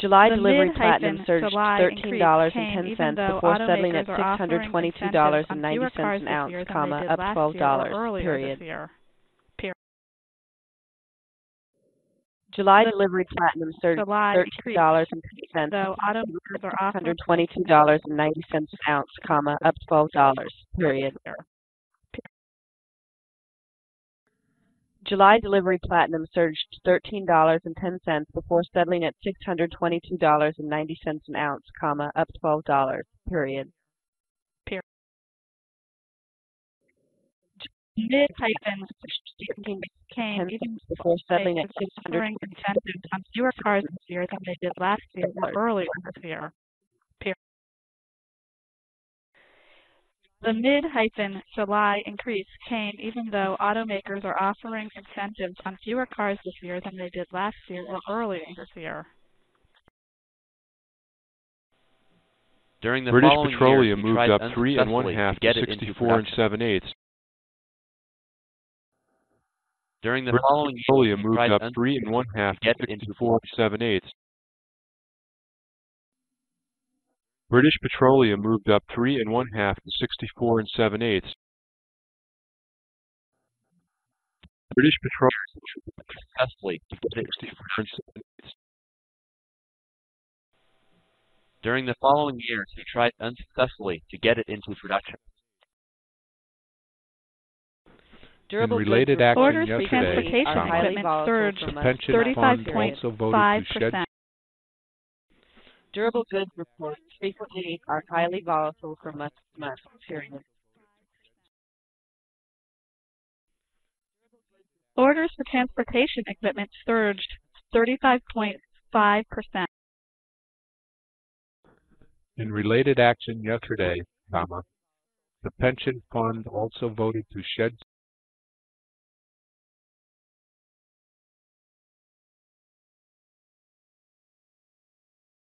July The delivery platinum surged July increase came even $13.10 before settling at automakers are offering incentives on fewer $622.90 an ounce, comma, up $12, year earlier period. year. July delivery platinum surged July increase, $13.10 though automakers are offering $622.90 an ounce, comma, up $12, period. July delivery platinum surged $13.10 before settling at $622.90 an ounce, comma, up $12, period. Period. Mid-hyphen came even before settling at though offering incentives on fewer cars this year than they did last year or earlier this year. The mid-hyphen July increase came even though automakers are offering incentives on fewer cars this year than they did last year or earlier this year. During the British following Petroleum years, he moved up three and one half to to get it into 64 and production. seven eighths. During the British following years, Petroleum moved up three and one half to get 64 and seven eighths. British Petroleum moved up three and one half to sixty four and seven eighths. British Petroleum successfully During the following years, he tried unsuccessfully to get it into production. Durable in related action yesterday, Congress, surged 35.5% Durable goods reports frequently are highly volatile from month to month, period. Orders for transportation equipment surged thirty-five point five percent. In related action yesterday, comma, the pension fund also voted to shed